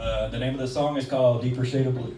Uh, the name of the song is called Deeper Shade of Blue.